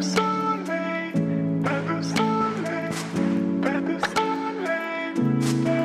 Soleil, pas de soleil.